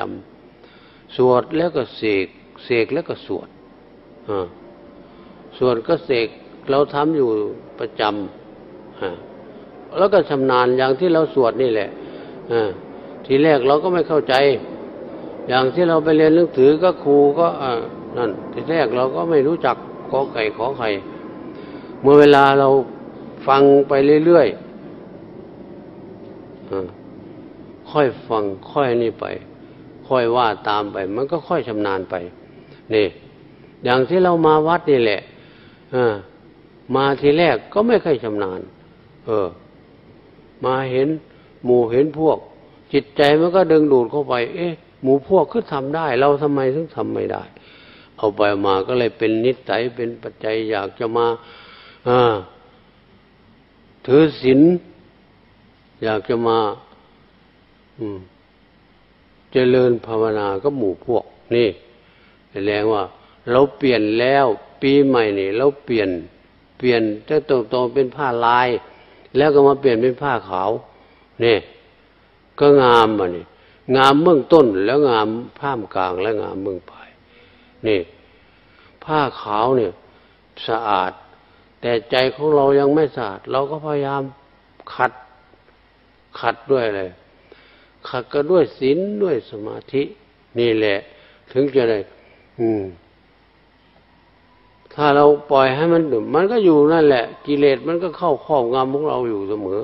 ำสวดแล้วก็เสกเสกแล้วก็สวด ส่วดก็เสกเราทำอยู่ประจำแล้วก็ชำนาญอย่างที่เราสวดนี่แหละทีแรกเราก็ไม่เข้าใจ อย่างที่เราไปเรียนหนังสือก็ครูก็นั่นทีแรกเราก็ไม่รู้จักขอไก่ขอไข่เมื่อเวลาเราฟังไปเรื่อยๆค่อยฟังค่อยนี่ไป ค่อยว่าตามไป มันก็ค่อยชำนาญไป นี่ อย่างที่เรามาวัดนี่แหละมาทีแรกก็ไม่ค่อยชำนาญ เออ มาเห็นหมู่เห็นพวก จิตใจมันก็ดึงดูดเข้าไป เอ๊ะ หมู่พวกคือทำได้ เราทำไมถึงทำไม่ได้ เอาไปมาก็เลยเป็นนิสัยเป็นปัจจัยอยากจะมาถือศีลอยากจะมาเจริญภาวนาก็หมู่พวก นี่แสดงว่า เราเปลี่ยนแล้ว ปีใหม่นี่เราเปลี่ยน เปลี่ยนจะตรงตรงเป็นผ้าลาย แล้วก็มาเปลี่ยนเป็นผ้าขาวนี่ก็งามอะนี่งามเบื้องต้นแล้วงามผ้ามกลางแล้วงามเบื้องปลายนี่ ผ้าขาวเนี่ยสะอาด แต่ใจของเรายังไม่สะอาด เราก็พยายามขัดขัดด้วยอะไรขัดก็ด้วยศีลด้วยสมาธิ นี่แหละ ถึงจะได้อืม ถ้าเราปล่อยให้มันดื่มมันก็อยู่นั่นแหละ กิเลสมันก็เข้าครอบงำของเราอยู่เสมอ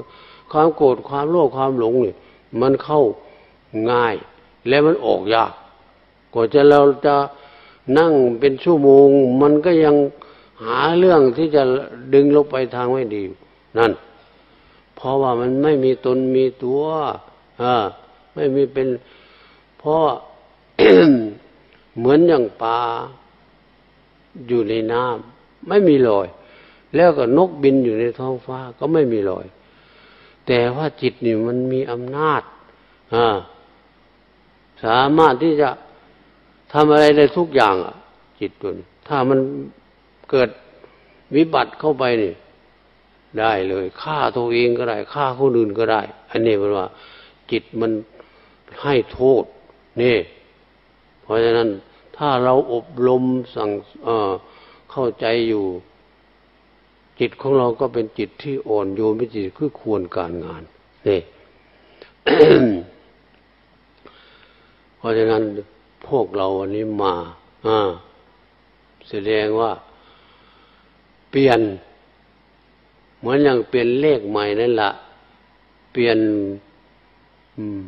ความโกรธความโลภความหลงเนี่ยมันเข้าง่าย และมันออกยากกว่าจะเราจะนั่งเป็นชั่วโมง มันก็ยังหาเรื่องที่จะดึงลงไปทางไม่ดี นั่น เพราะว่ามันไม่มีตนมีตัวอ่าไม่มีเป็นเพราะเหมือนอย่างปลา อยู่ในน้ำไม่มีรอย แล้วก็นกบินอยู่ในท้องฟ้าก็ไม่มีรอย แต่ว่าจิตนี่มันมีอำนาจอสามารถที่จะทำอะไรได้ทุกอย่างอะ จิตตัวนี้ถ้ามันเกิดวิบัติเข้าไปนี่ได้เลยฆ่าตัวเองก็ได้ฆ่าคนอื่นก็ได้ อันนี้เป็นว่า จิตมันให้โทษนี่ เพราะฉะนั้น ถ้าเราอบรมสั่งเเข้าใจอยู่ จิตของเราก็เป็นจิตที่อ่อนโยนเป็นจิตคือควรการงานนี่เพราะฉะนั้นพวกเราวันนี้มาแสดงว่า เปลี่ยน เหมือนอย่างเปลี่ยนเลขใหม่นั่นละเปลี่ยน อืม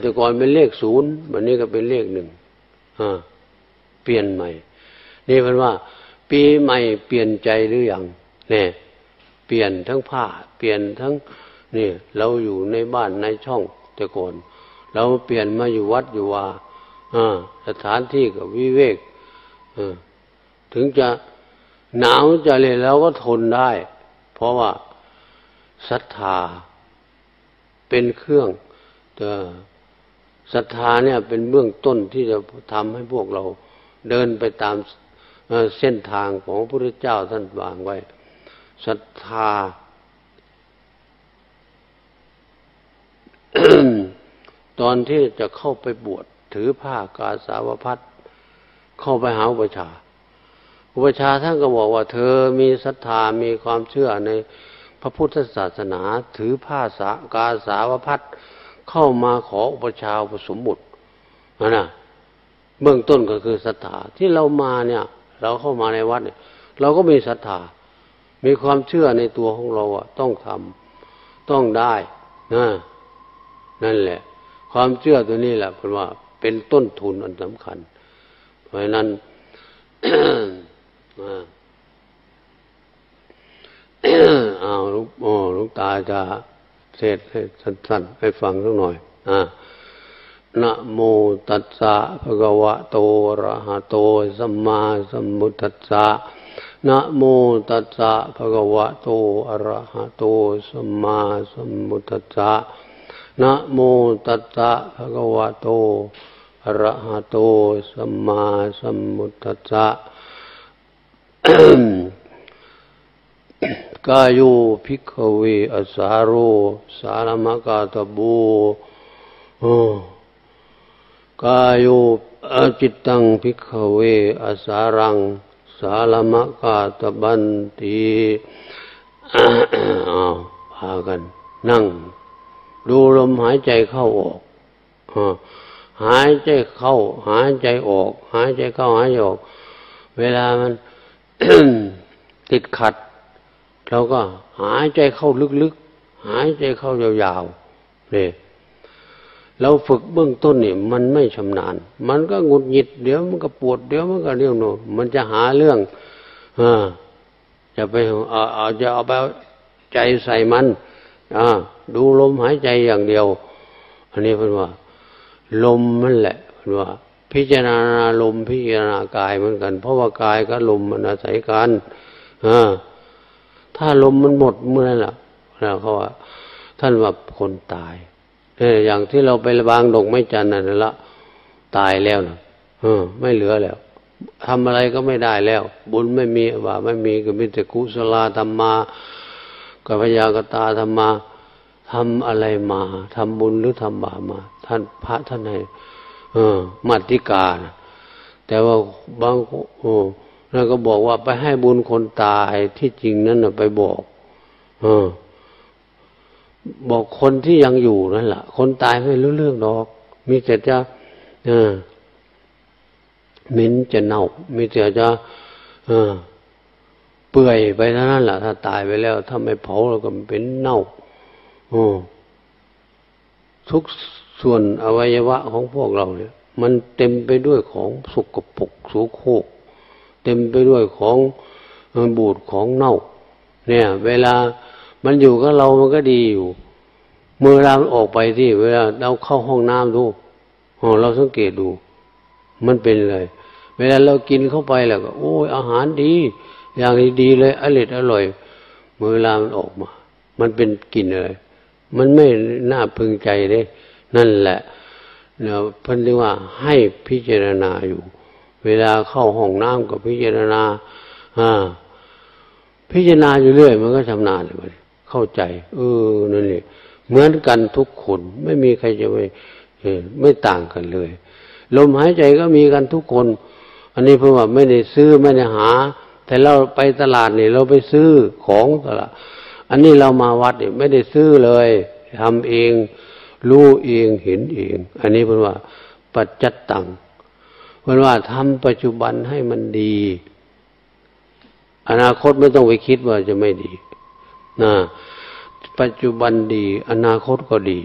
แต่ก่อนเป็นเลขศูนย์วันนี้ก็เป็นเลขหนึ่งเปลี่ยนใหม่ นี่เป็นว่า ปีใหม่เปลี่ยนใจหรืออยังเนี่ย เปลี่ยนทั้งผ้า เปลี่ยนทั้งนี่เราอยู่ในบ้านในช่องแต่ก่อนเราเปลี่ยนมาอยู่วัดอยู่ว่าสถานที่กับวิเวกถึงจะหนาวจะเลยเราก็ทนได้ เพราะว่าศรัทธาเป็นเครื่อง ศรัทธาเนี่ยเป็นเบื้องต้นที่จะทำให้พวกเราเดินไปตามเส้นทางของพระพุทธเจ้าท่านวางไว้ศรัทธาตอนที่จะเข้าไปบวชถือผ้ากาสาวพัดเข้าไปหาอุปชา อุปชาท่านก็บอกว่า เธอมีศรัทธามีความเชื่อในพระพุทธศาสนา ถือผ้าสากาสาวพัด เข้ามาขออุปชาอุปสมบทนะนะเบื้องต้นก็คือศรัทธาที่เรามาเนี่ย เราเข้ามาในวัดเนี่ย เราก็มีศรัทธามีความเชื่อในตัวของเราอะต้องทำต้องได้นะนั่นแหละ ความเชื่อตัวนี้แหละเป็นว่าเป็นต้นทุนอันสำคัญ เพราะฉะนั้นอ้าวลูกโอ้ลูกตาจะ เทศให้สั้นๆให้ฟังสักหน่อย อ่านะโมตัสสะภะคะวะโตอะระหะโตสัมมาสัมพุทธัสสะนะโมตัสสะภะคะวะโตอะระหะโตสัมมาสัมพุทธัสสะนะโมตัสสะภะคะวะโตอะระหะโตสัมมาสัมพุทธัสสะ กายุภิกขเวอสาโร สารมกาตบูกายุอจิตตังภิกขเวอสารัง สารมกาตบันตีอาพากัน นั่ง ดูลมหายใจเข้าออกหายใจเข้า หายใจออก หายใจเข้าหายใจออก เวลามันติดขัด เราก็หายใจเข้าลึกๆ หายใจเข้ายาวๆเนี่ยเราฝึกเบื้องต้นเนี่ยมันไม่ชำนาญ มันก็หงุดหงิด เดี๋ยวมันก็ปวด เดี๋ยวมันก็เรื่องโน้มันจะหาเรื่องอ่าจะไปเอาเอาจะเอาไปใจใส่มันอ่าดูลมหายใจอย่างเดียว อันนี้เป็นว่า ลมมันแหละเป็นว่า พิจารณาลมพิจารณากายเหมือนกัน เพราะว่ากายกับลมมันอาศัยกันอ่า ถ้าลมมันหมดเมื่อนั้นล่ะเราเขาว่า ท่านว่าคนตายเอออย่างที่เราไประบางดอกไม้จันทร์นั่นละ ตายแล้วนะเออ ไม่เหลือแล้วทำอะไรก็ไม่ได้แล้ว บุญไม่มีว่าไม่มีก็มีแต่กุศลธรรมากัพยากตาธรรมาทำอะไรมาทำบุญหรือทำบาปมา ท่านพระท่านให้เออมัตติกานะแต่ว่าบางโอ้ แล้วก็บอกว่าไปให้บุญคนตายที่จริงนั่นนะไปบอกอบอกคนที่ยังอยู่นั่นแหละคนตายไม่รู้เรื่องดอก มีแต่จะเออมินจะเน่า มีแต่จะเออเปื่อยไปเท่านั้นแหละถ้าตายไปแล้ว ถ้าไม่เผาแล้วก็เป็นเน่าอทุกส่วนอวัยวะของพวกเราเนี่ย มันเต็มไปด้วยของสกปรกสุโคก ต็มไปด้วยของบูดของเน่า เนี่ย เวลามันอยู่กับเรามันก็ดีอยู่ เมื่อเราออกไปที่เวลาเราเข้าห้องน้ำดูเราสังเกตดู มันเป็นเลยเวลาเรากินเข้าไปแล้วก็โอ้ยอาหารดี อย่างดีเลยอร่อยอร่อย เมื่อเวลามันออกมา มันเป็นกลิ่นอะไร มันไม่น่าพึงใจเลยนั่นแหละเนี่ยพิ่นเรียกว่าให้พิจารณาอยู่ เวลาเข้าห้องน้ำก็พิจารณาอ่าพิจารณาอยู่เรื่อย มันก็ชำนาญเลยเข้าใจ เออนั่นเองเหมือนกันทุกคนไม่มีใครจะไม่ไม่ต่างกันเลย ลมหายใจก็มีกันทุกคน อันนี้เพราะว่าไม่ได้ซื้อไม่ได้หา แต่เราไปตลาดนี่เราไปซื้อของตลาดอันนี้เรามาวัดเนี่ยไม่ได้ซื้อเลยทำเอง รู้เองเห็นเอง อันนี้เป็นว่าปัจจัตตัง เป็นว่าทำปัจจุบันให้มันดี อนาคตไม่ต้องไปคิดว่าจะไม่ดีนะปัจจุบันดี อนาคตก็ดี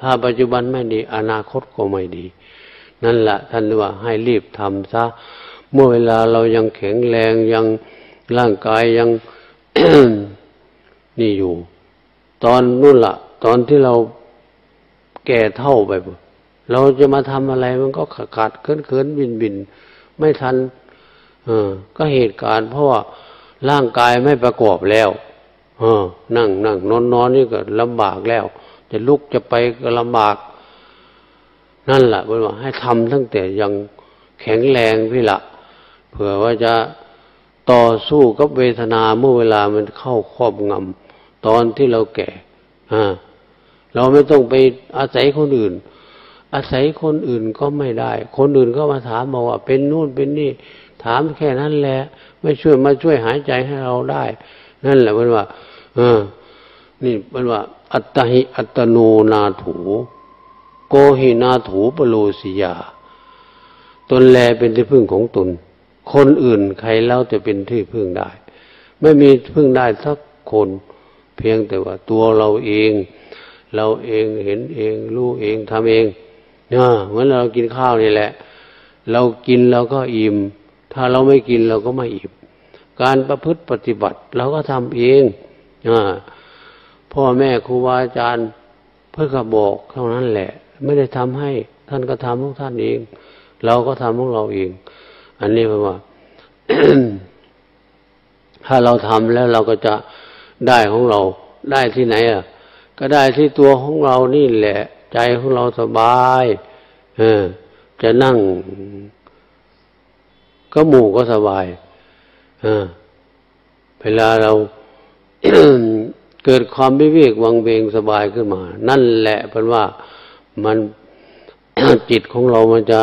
ถ้าปัจจุบันไม่ดี อนาคตก็ไม่ดี นั่นแหละท่านว่าให้รีบทำซะเมื่อเวลาเรายังแข็งแรงยังร่างกายยังนี่อยู่ ตอนนู่นละตอนที่เราแก่เท่าไป เราจะมาทำอะไรมันก็ขาดขาดเคินเคินบินบินไม่ทัน เออ ก็เหตุการณ์ เพราะว่าร่างกายไม่ประกอบแล้ว เออ นั่งนั่งนอนนอนนี่ก็ลำบากแล้ว จะลุกจะไปก็ลำบาก นั่นแหละเป็นว่า ให้ทำตั้งแต่ยังแข็งแรงพี่ละเผื่อว่าจะต่อสู้กับเวทนาเมื่อเวลามันเข้าครอบงำตอนที่เราแก่เราไม่ต้องไปอาศัยคนอื่น อาศัยคนอื่นก็ไม่ได้ คนอื่นก็มาถามบอกว่า เป็นนู่นเป็นนี่ ถามแค่นั้นแหละ ไม่ช่วยมาช่วยหายใจให้เราได้ นั่นแหละมันว่า เออ นี่มันว่า อัตหิอัตโนนาถูโกหินาถูปโลสิยา ตนแลเป็นที่พึ่งของตน คนอื่นใครเล่าจะเป็นที่พึ่งได้ ไม่มีพึ่งได้สักคน เพียงแต่ว่าตัวเราเอง เราเองเห็นเอง รู้เองทำเอง เนี่ยเหมือนเรากินข้าวนี่แหละ เรากินเราก็อิ่ม ถ้าเราไม่กินเราก็ไม่อิ่ม การประพฤติปฏิบัติเราก็ทำเองอพ่อแม่ครูบาอาจารย์เพื่อก็บอกเท่านั้นแหละ ไม่ได้ทำให้ท่านก็ทำของท่านเอง เราก็ทำของเราเอง อันนี้แปลว่า ถ้าเราทำแล้วเราก็จะได้ของเรา ได้ที่ไหนอะ ก็ได้ที่ตัวของเรานี่แหละ ใจของเราสบาย เออ จะนั่ง ก็หมู่ก็สบาย เออ เวลาเราเกิดความวิเวกวังเวงสบายขึ้นมา นั่นแหละเป็นว่ามันจิตของเรามันจะ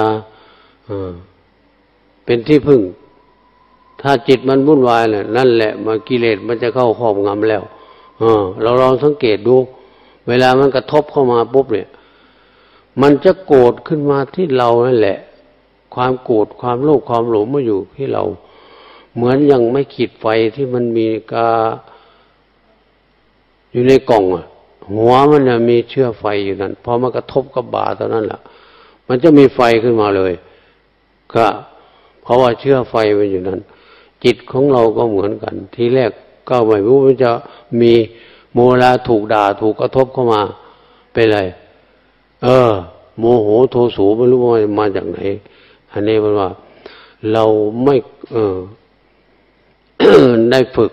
เป็นที่พึ่ง ถ้าจิตมันวุ่นวายเนี่ยนั่นแหละมากิเลสมันจะเข้าครอบงำแล้วเออเราลองสังเกตดู เวลามันกระทบเข้ามาปุ๊บเนี่ย มันจะโกรธขึ้นมาที่เรานั่นแหละ ความโกรธความโลภความหลงมาอยู่ที่เรา เหมือนยังไม่ขีดไฟที่มันมีกาอยู่ในกล่องอะ หัวมันจะมีเชื้อไฟอยู่นั่นพอมันกระทบกับบาตอนนั้นแหละมันจะมีไฟขึ้นมาเลย ก็ เพราะว่าเชื้อไฟมันอยู่นั้น จิตของเราก็เหมือนกัน ทีแรกก็ไม่รู้มันจะมีโมลาถูกด่าถูกกระทบเข้ามาเป็นไร เออ โมโหโทสูไม่รู้ว่ามาจากไหน อันนี้มันว่า เราไม่ เออ ได้ฝึก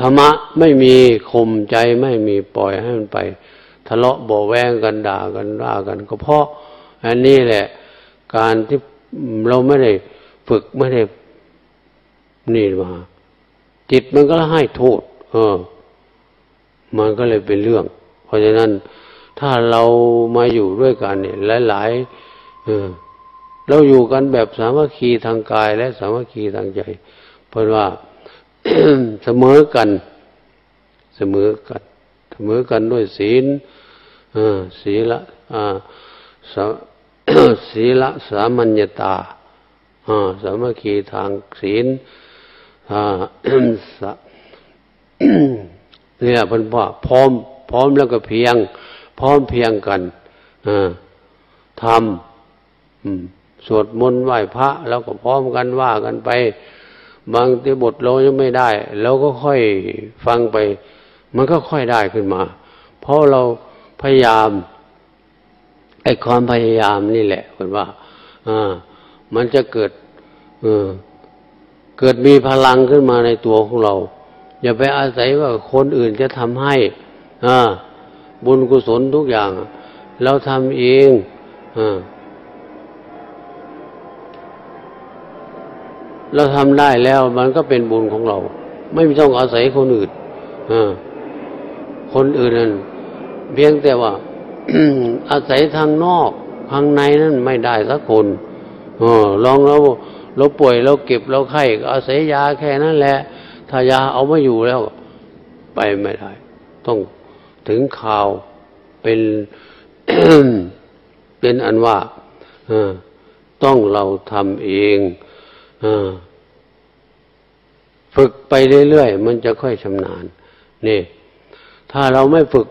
ธรรมะไม่มีข่มใจไม่มีปล่อยให้มันไป ทะเลาะบ่แวงกันด่ากันด่ากัน ก็เพราะ อันนี้แหละ การที่เราไม่ได้ฝึกไม่ได้นี่มาจิตมันก็ให้โทษ เออ มันก็เลยเป็นเรื่อง เพราะฉะนั้น ถ้าเรามาอยู่ด้วยกันเนี่ยหลายๆเออเราอยู่กันแบบสามัคคีทางกายและสามัคคีทางใจ เพราะว่าเสมอกัน เสมอกัน เสมอกันด้วยศีลศีละศีละสามัญญตาสามัคคีทางศีลเนี่ยเป็นว่าพร้อม พร้อมแล้วก็เพียง พร้อมเพียงกันทำสวดมนต์ไหว้พระ แล้วก็พร้อมกันว่ากันไป บางทีบทเรายังไม่ได้เราก็ค่อยฟังไป มันก็ค่อยได้ขึ้นมา เพราะเราพยายามไอ้ความพยายามนี่แหละคนว่าอ่า มันจะเกิดเออเกิดมีพลังขึ้นมาในตัวของเรา อย่าไปอาศัยว่าคนอื่นจะทำให้อ่า บุญกุศลทุกอย่าง เราทำเองอเราทำได้แล้วมันก็เป็นบุญของเรา ไม่ต้องอาศัยคนอื่นคนอื่นนั้นเพียงแต่ว่าอาศัยทางนอกทางในนั้นไม่ได้สักคนอลองเราเราป่วยเราเก็บเราไข้อาศัยยาแค่นั้นแหละ ถ้ายาเอาไม่อยู่แล้ว ไปไม่ได้ ต้อง ถึงข่าวเป็นเป็นอันว่าต้องเราทำเองอฝึกไปเรื่อยๆ มันจะค่อยชำนาญนี่ ถ้าเราไม่ฝึก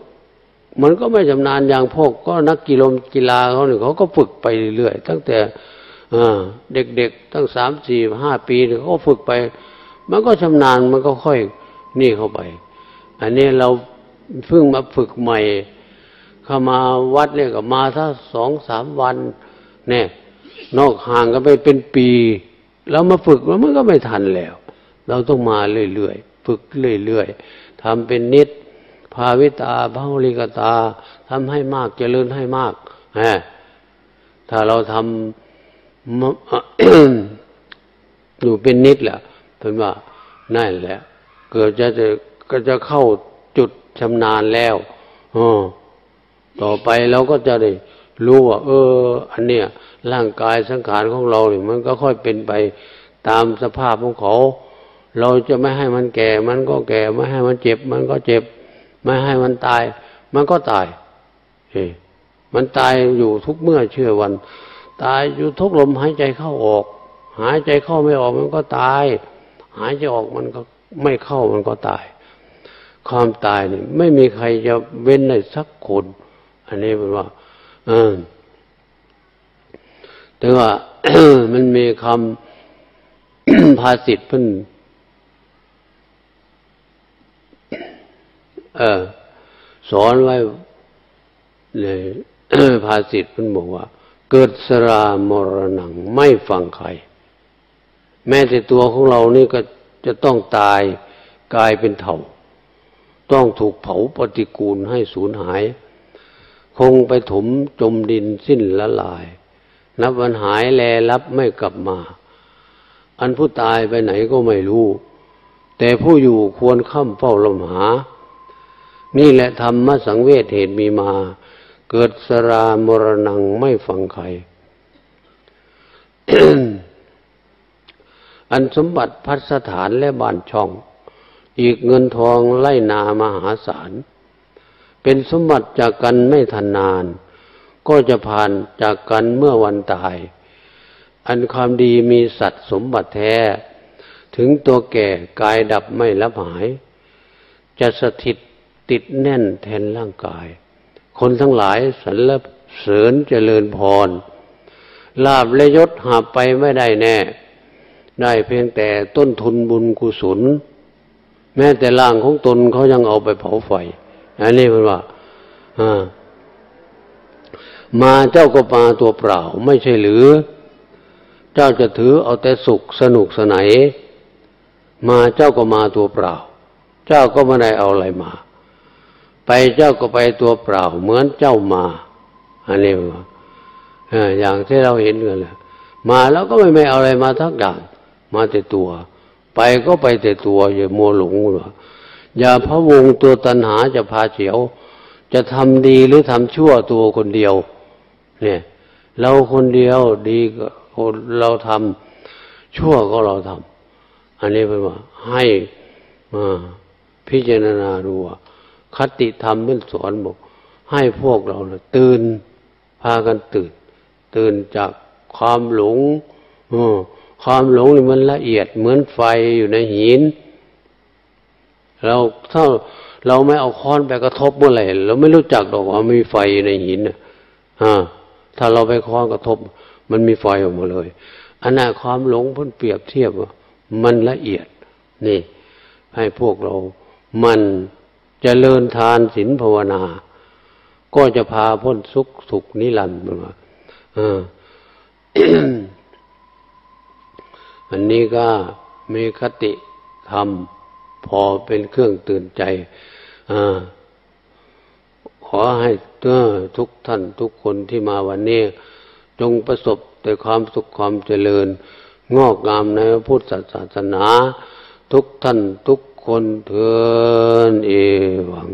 มันก็ไม่ชำนาญอย่างพวกก็นักกีฬากีฬาเขาเนี่ยเขาก็ฝึกไปเรื่อยๆตั้งแต่เด็กๆ ตั้งสามสี่ห้าปีเนี่ยเขาฝึกไป มันก็ชำนาญมันก็ค่อยนี่เข้าไป อันนี้เรา เพิ่งมาฝึกใหม่เข้ามาวัดเนี่ยก็มาถ้าสองสามวัน เนี่ย นอกห่างกันไปเป็นปีแล้วมาฝึกแล้วมันก็ไม่ทันแล้ว เราต้องมาเรื่อยๆฝึกเรื่อยๆทำเป็นนิด ภาวิตาภาวลิกตาทำให้มากเจริญให้มากฮะถ้าเราทำอยู่เป็นนิดแหละเป็นว่านั่นแหละ เกิดจะจะก็จะเข้าจุด ชำนาญแล้วอต่อไปเราก็จะได้รู้ว่า เออ อันเนี้ยร่างกายสังขารของเราเนี่ยมันก็ค่อยเป็นไปตามสภาพของเขา เราจะไม่ให้มันแก่ มันก็แก่ ไม่ให้มันเจ็บ มันก็เจ็บ ไม่ให้มันตาย มันก็ตายเฮ้มันตายอยู่ทุกเมื่อเชื่อวัน ตายอยู่ทุกลมหายใจเข้าออก หายใจเข้าไม่ออกมันก็ตาย หายใจออกมันก็ไม่เข้ามันก็ตาย ความตายนี่ไม่มีใครจะเว้นได้สักคน อันนี้เป็นว่าอแต่ว่ามันมีคำภาษิตเพิ่นเออสอนไว้เลยภาษิตมันบอกว่า เกิดสรามรณังไม่ฟังใคร แม้แต่ตัวของเรานี่ก็จะต้องตายกลายเป็นเถ่า ต้องถูกเผาปฏิกูลให้สูญหาย คงไปถมจมดินสิ้นละลาย นับวันหายแลรับไม่กลับมาอันผู้ตายไปไหนก็ไม่รู้ แต่ผู้อยู่ควรข้ามเฝ้าลมหา นี่แหละธรรมสังเวชเหตุมีมา เกิดสรามรณังไม่ฟังใคร อันสมบัติพัสถานและบ้านช่อง อีกเงินทองไล่นามหาศาล เป็นสมบัติจากกันไม่ทันนาน ก็จะผ่านจากกันเมื่อวันตาย อันความดีมีสัตว์สมบัติแท้ ถึงตัวแก่กายดับไม่ละหาย จะสถิตติดแน่นแทนร่างกาย คนทั้งหลายสรรเสริญเจริญพร ลาบและยศหาไปไม่ได้แน่ ได้เพียงแต่ต้นทุนบุญกุศล แม้แต่ร่างของตนเขายังเอาไปเผาไฟ อันนี้เป็นว่ามาเจ้าก็มาตัวเปล่า ไม่ใช่หรือ เจ้าจะถือเอาแต่สุขสนุกสนานมาเจ้าก็มาตัวเปล่า เจ้าก็ไม่ได้เอาอะไรมา ไปเจ้าก็ไปตัวเปล่า เหมือนเจ้ามา อันนี้ว่าอย่างที่เราเห็นกันแหละมาแล้วก็ไม่ไม่เอาอะไรมาทักอย่างมาแต่ตัว ไปก็ไปแต่ตัวอย่ามัวหลงหรออย่าพะวงตัวตัณหาจะพาเฉียว จะทำดีหรือทำชั่วตัวคนเดียว เนี่ย เราคนเดียวดีก็เราทำชั่วก็เราทำอันนี้เป็นว่า ให้อ่าพิจารณาดูคติธรรมเป็นสอนบอกให้พวกเรานะตื่นพากันตื่น ตื่นจากความหลงออ ความหลงนี่มันละเอียดเหมือนไฟอยู่ในหิน เราถ้าเราไม่เอาค้อนไปกระทบเมื่อไหร่เราไม่รู้จักหรอกว่ามีไฟในหินอ่าถ้าเราไปค้อนกระทบ มันมีไฟออกมาเลยอันนั้นความหลงพิ่นเปรียบเทียบว่ามันละเอียด นี่ ให้พวกเรา มันจเจริญทานศีลภาวนา ก็จะพาพ้นสุขสุขนิรันดร์มันว่าเออ อันนี้ก็มีคติธรรมพอเป็นเครื่องตื่นใจอขอให้ทุกท่านทุกคนที่มาวันนี้ จงประสบแต่ความสุขความเจริญ งอกงามในพระพุทธศาสนา ทุกท่านทุกคนเถินเอวัง